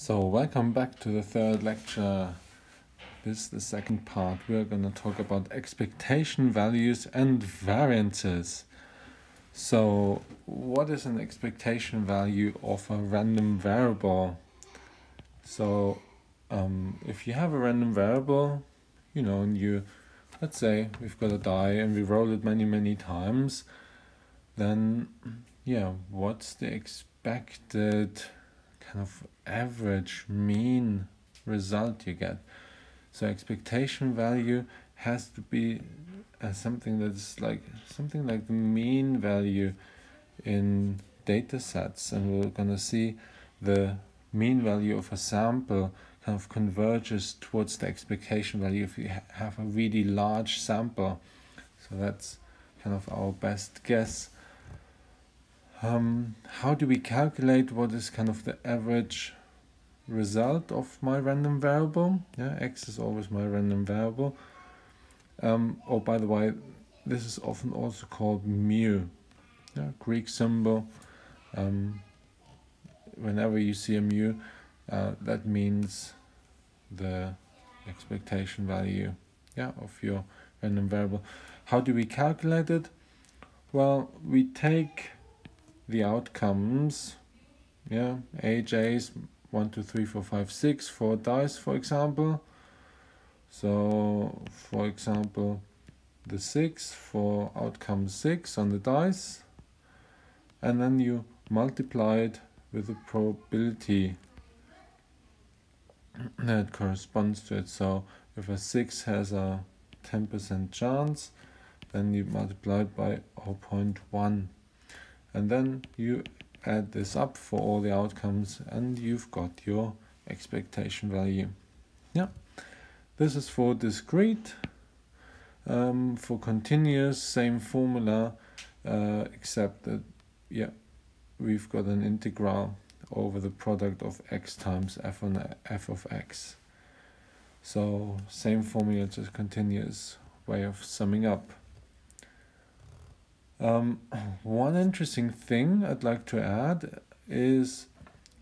So, welcome back to the third lecture. This is the second part. We're going to talk about expectation values and variances. So, what is an expectation value of a random variable? So, um, if you have a random variable, you know, and you, let's say we've got a die and we roll it many, many times, then, yeah, what's the expected kind of average mean result you get. So expectation value has to be uh, something that's like something like the mean value in data sets. And we're going to see the mean value of a sample kind of converges towards the expectation value if you ha have a really large sample. So that's kind of our best guess. Um, how do we calculate what is kind of the average result of my random variable? Yeah, x is always my random variable. Um, oh, by the way, this is often also called mu, yeah, Greek symbol. Um, whenever you see a mu, uh, that means the expectation value yeah, of your random variable. How do we calculate it? Well, we take the outcomes, yeah, AJ's 1, 2, 3, 4, 5, 6, 4 dice, for example. So, for example, the 6 for outcome 6 on the dice, and then you multiply it with the probability that corresponds to it. So, if a 6 has a 10% chance, then you multiply it by 0.1 and then you add this up for all the outcomes and you've got your expectation value. Yeah, this is for discrete. Um, for continuous, same formula, uh, except that, yeah, we've got an integral over the product of x times f on f of x. So same formula, just continuous way of summing up. Um, one interesting thing I'd like to add is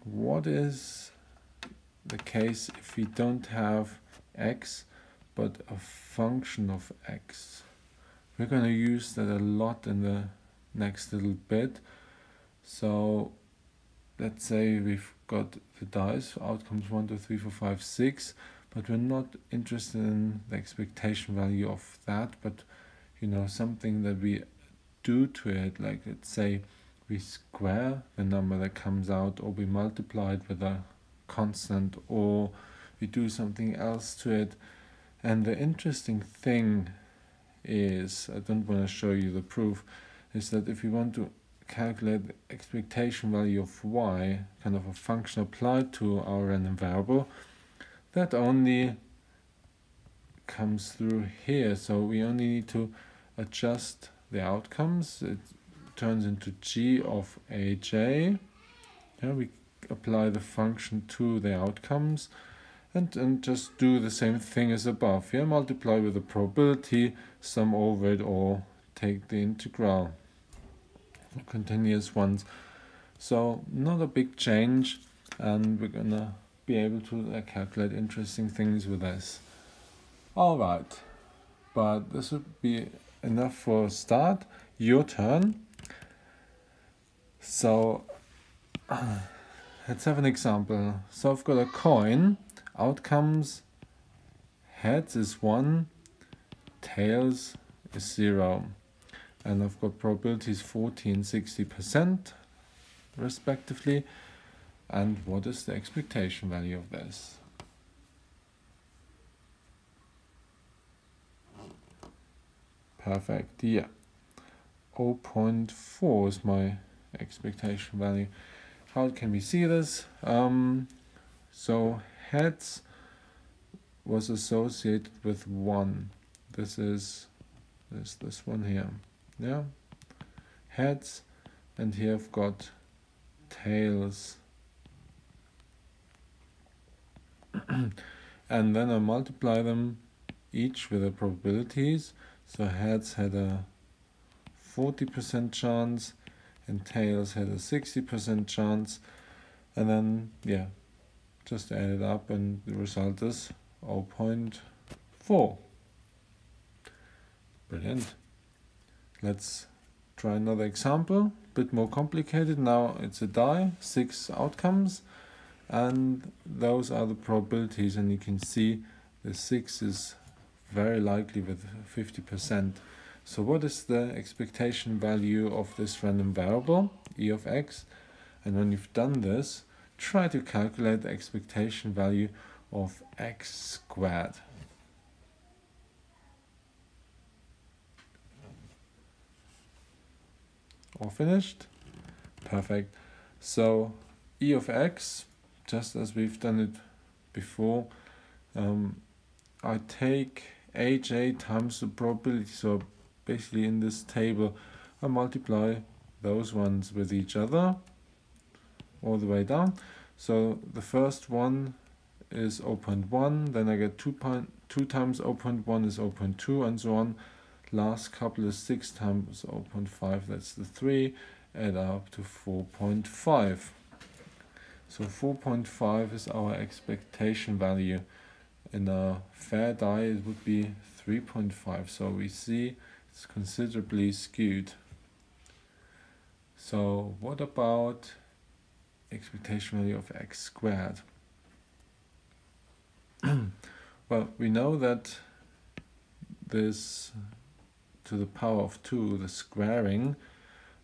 what is the case if we don't have x but a function of x. We're going to use that a lot in the next little bit. So let's say we've got the dice, outcomes 1, 2, 3, 4, 5, 6, but we're not interested in the expectation value of that, but you know, something that we do to it, like let's say we square the number that comes out or we multiply it with a constant or we do something else to it. And the interesting thing is, I don't want to show you the proof, is that if we want to calculate the expectation value of y, kind of a function applied to our random variable, that only comes through here. So we only need to adjust the outcomes. It turns into g of aj. Yeah, we apply the function to the outcomes and, and just do the same thing as above. Yeah, multiply with the probability, sum over it, or take the integral. Continuous ones. So not a big change, and we're gonna be able to uh, calculate interesting things with this. All right, but this would be enough for start. Your turn. So let's have an example. So I've got a coin. Outcomes heads is 1, tails is 0. And I've got probabilities 40 and 60% respectively. And what is the expectation value of this? Perfect yeah 0.4 is my expectation value. How can we see this? Um, so heads was associated with 1 this is this this one here. Yeah. Heads and here I've got tails. And then I multiply them each with the probabilities so heads had a 40% chance and tails had a 60% chance. And then, yeah, just add it up and the result is 0.4 brilliant. Let's try another example a bit more complicated. Now it's a die six outcomes. And those are the probabilities. And you can see the six is very likely with 50% so what is the expectation value of this random variable e of x and when you've done this try to calculate the expectation value of x squared. All finished? Perfect. So e of x, just as we've done it before, um, I take aj times the probability. So basically in this table, I multiply those ones with each other all the way down. So the first one is 0.1, then I get 2, point, 2 times 0.1 is 0.2 and so on. Last couple is 6 times 0.5, that's the 3, add up to 4.5. So 4.5 is our expectation value. In a fair die it would be 3.5, so we see it's considerably skewed. So what about expectation value of x squared. well, we know that this to the power of 2, the squaring,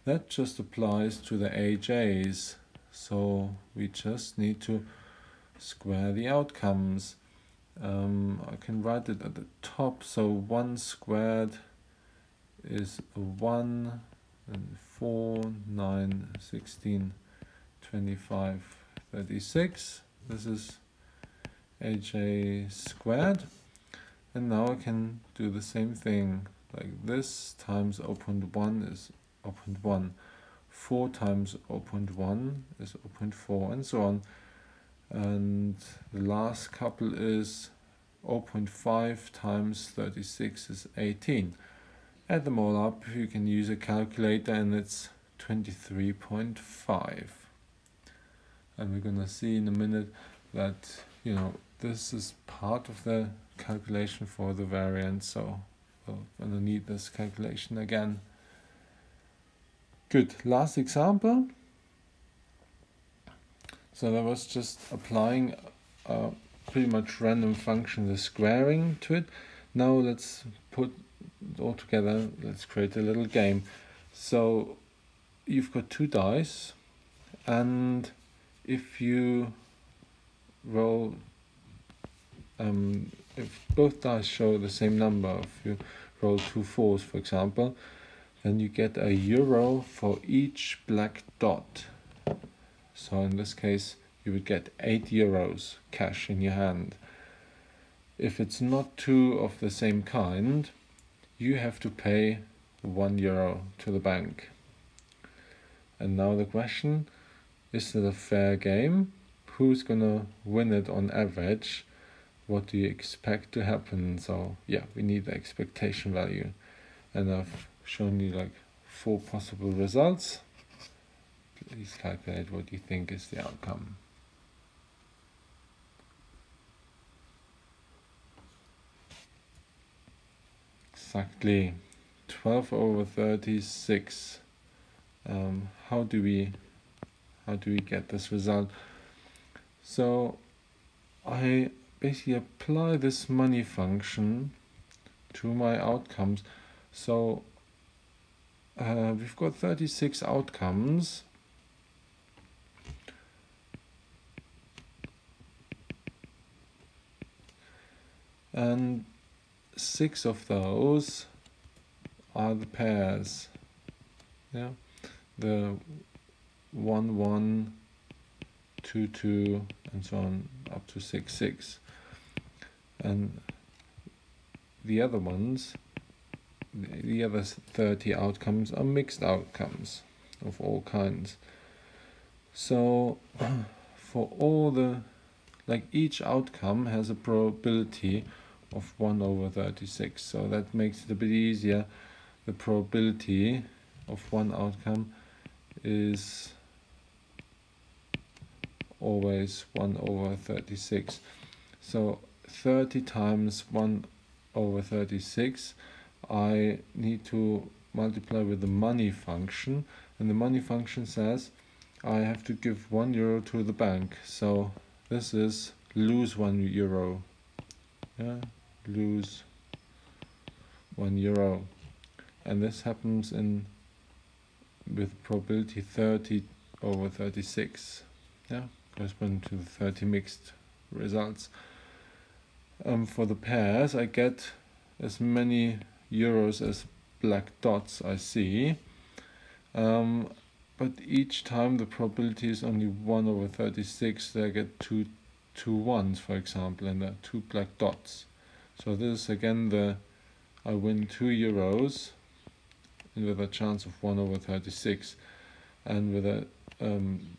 that just applies to the AJs. So we just need to square the outcomes. Um, I can write it at the top. So 1 squared is 1 and 4, 9, 16, 25, 36. This is aj squared. And now I can do the same thing. Like this times 0.1 is 0.1. 4 times 0.1 is 0.4 and so on. And the last couple is 0.5 times 36 is 18. Add them all up, you can use a calculator and it's 23.5 and we're gonna see in a minute that you know this is part of the calculation for the variance so we're gonna need this calculation again. Good. Last example so that was just applying a pretty much random function the squaring to it. Now let's put it all together. Let's create a little game. So you've got two dice and if you roll um, if both dice show the same number if you roll two fours for example then you get a euro for each black dot so in this case you would get 8 euros cash in your hand if it's not two of the same kind you have to pay 1 euro to the bank and now the question is it a fair game? Who's gonna win it on average? What do you expect to happen? So yeah, we need the expectation value. And I've shown you like four possible results. Please calculate what you think is the outcome. Exactly 12 over 36. Um, how do we how do we get this result so I basically apply this money function to my outcomes so uh, we've got 36 outcomes and six of those are the pairs. Yeah. The 1 1 2 2 and so on up to 6 6 and the other ones the other 30 outcomes are mixed outcomes of all kinds. So for all the like each outcome has a probability of 1 over 36 so that makes it a bit easier the probability of one outcome is always 1 over 36. So 30 times 1 over 36, I need to multiply with the money function. And the money function says I have to give 1 euro to the bank. So this is lose 1 euro. Yeah, lose 1 euro. And this happens in with probability 30 over 36. Yeah, corresponding to the 30 mixed results. Um, for the pairs, I get as many euros as black dots I see. Um, but each time the probability is only 1 over 36, I get two, two ones, for example, and there are two black dots. So this is again the, I win 2 euros with a chance of 1 over 36. And with a um,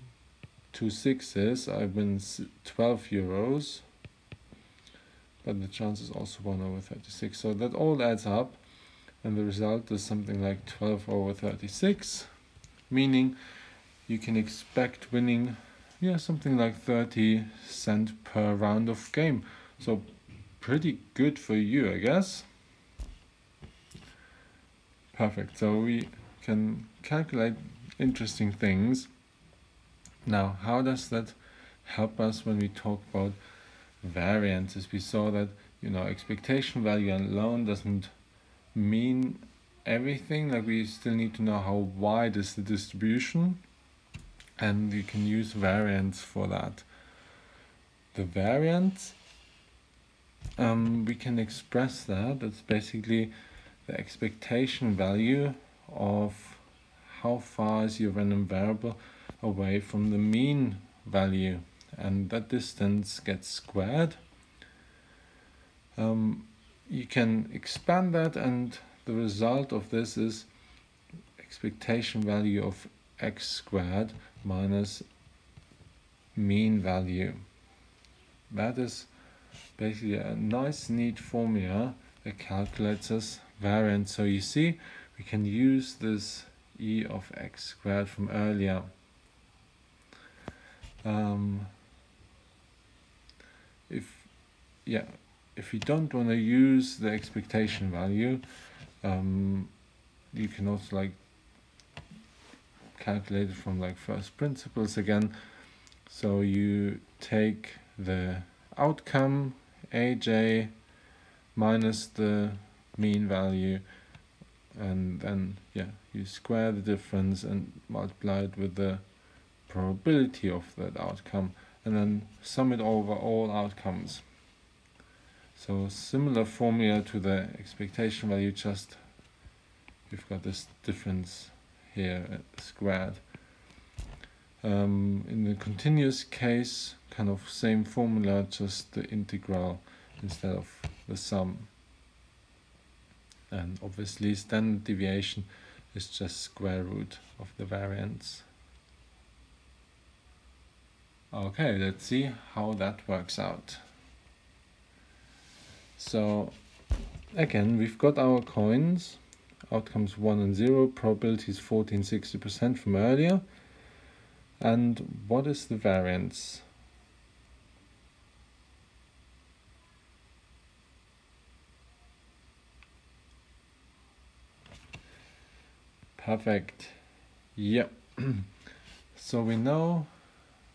two sixes, I win 12 euros. But the chance is also 1 over 36. So that all adds up. And the result is something like 12 over 36. Meaning you can expect winning yeah, something like 30 cent per round of game. So pretty good for you, I guess. Perfect. So we can calculate interesting things. Now, how does that help us when we talk about variances? We saw that, you know, expectation value alone doesn't mean everything. Like we still need to know how wide is the distribution and you can use variance for that. The variance, um, we can express that. It's basically the expectation value of how far is your random variable away from the mean value and that distance gets squared. Um, you can expand that and the result of this is expectation value of x squared minus mean value. That is basically a nice neat formula that calculates us variance. So you see, we can use this e of x squared from earlier. Um, if yeah, if you don't want to use the expectation value, um, you can also like calculate it from like first principles again. So you take the outcome aj minus the mean value and then yeah you square the difference and multiply it with the probability of that outcome and then sum it over all outcomes. So similar formula to the expectation value just you've got this difference here uh, squared um, in the continuous case kind of same formula just the integral instead of the sum and obviously standard deviation is just square root of the variance. Okay, let's see how that works out. So again, we've got our coins, outcomes 1 and 0, probability is 14, 60% from earlier. And what is the variance? Perfect. Yep. so we know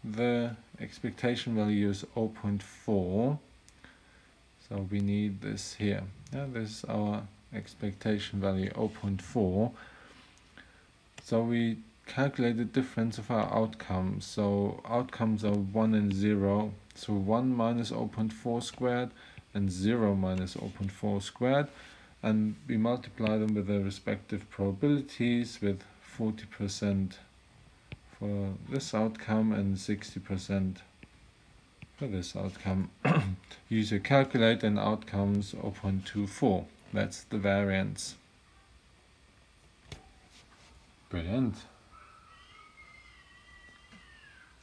the expectation value is 0.4. So we need this here. Yeah, this is our expectation value 0.4. So we calculate the difference of our outcomes. So outcomes are 1 and 0. So 1 minus 0.4 squared and 0 minus 0.4 squared and we multiply them with their respective probabilities with 40% for this outcome and 60% for this outcome. Use your calculator and outcomes 0.24. That's the variance. Brilliant.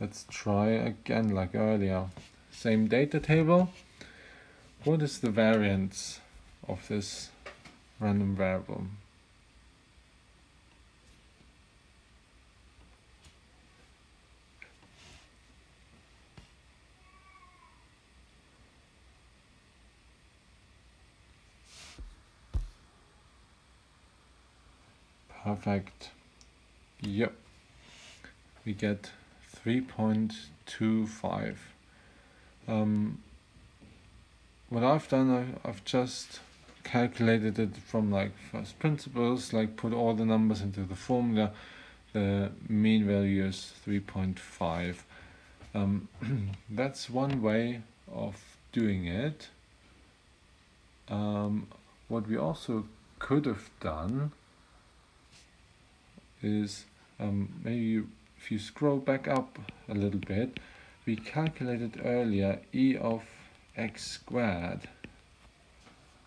Let's try again like earlier. Same data table. What is the variance of this random variable? Perfect. Yep. We get 3.25. Um, what I've done, I've, I've just calculated it from like first principles, like put all the numbers into the formula. The mean value is 3.5. Um, that's one way of doing it. Um, what we also could have done is um, maybe if you scroll back up a little bit, we calculated earlier e of x squared.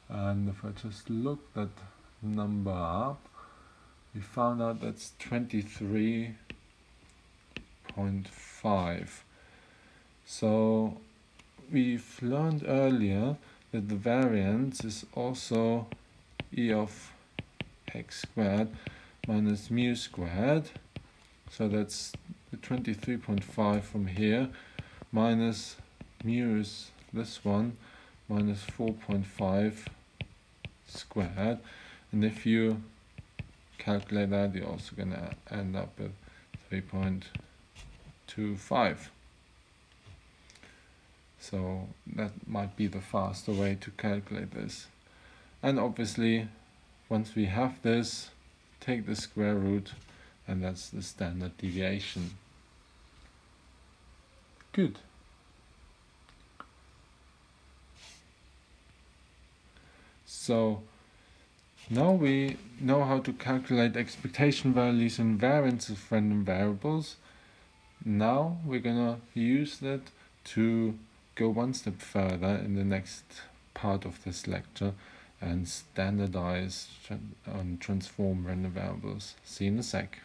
And if I just look that number up, we found out that's 23.5. So we've learned earlier that the variance is also e of x squared minus mu squared. So that's the 23.5 from here minus mu is this one minus 4.5 squared. And if you calculate that, you're also going to end up with 3.25. So that might be the faster way to calculate this. And obviously, once we have this, take the square root and that's the standard deviation. Good. So now we know how to calculate expectation values and variance of random variables. Now we're gonna use that to go one step further in the next part of this lecture and standardize and transform random variables. See you in a sec.